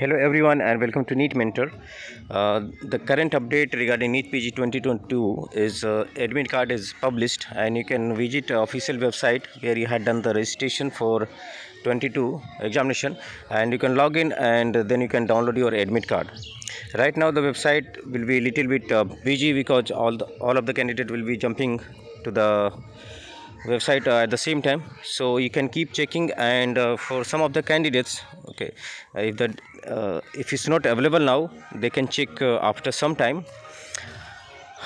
Hello everyone and welcome to NEET Mentor. Uh, the current update regarding NEET PG 2022 is uh, admit card is published and you can visit official website where you had done the registration for 22 examination and you can log in and then you can download your admit card. Right now the website will be a little bit uh, busy because all the, all of the candidate will be jumping to the website uh, at the same time. So you can keep checking and uh, for some of the candidates okay if that uh, if it's not available now they can check uh, after some time.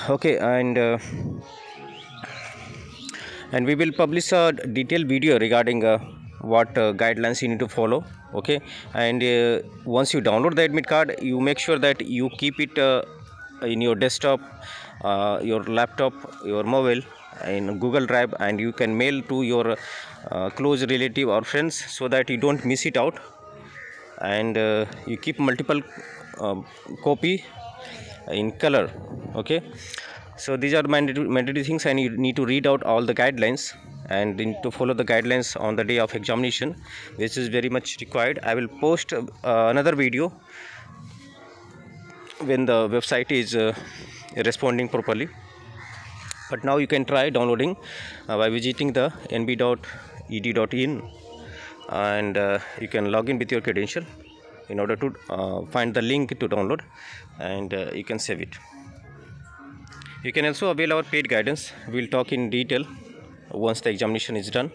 Okay and uh, and we will publish a detailed video regarding what uh, guidelines you need to follow okay? And uh, once you download the admit card you make sure that you keep it uh, in your desktop your laptop your mobile in google drive and you can mail to your uh, close relative or friends so that you don't miss it out. And uh, you keep multiple um, copy in color okay? So these are mandatory, mandatory things and you need to read out all the guidelines and to follow the guidelines on the day of examination which is very much required. I will post uh, another video when the website is uh, responding properly but now you can try downloading uh, by visiting the nb.ed.in and uh, you can log in with your credential in order to uh, find the link to download and uh, you can save it. You can also avail our paid guidance. We'll talk in detail once the examination is done